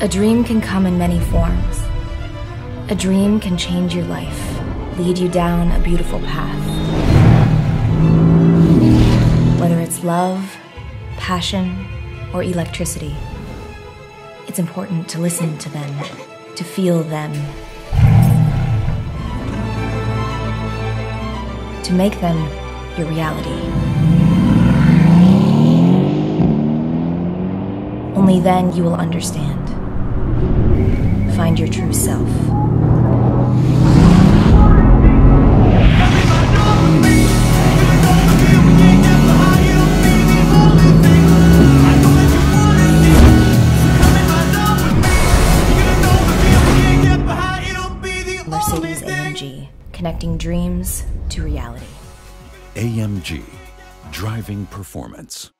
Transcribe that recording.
A dream can come in many forms. A dream can change your life, lead you down a beautiful path. Whether it's love, passion, or electricity, it's important to listen to them, to feel them, to make them your reality. Only then you will understand. Your true self. Mercedes AMG, connecting dreams to reality. AMG, driving performance.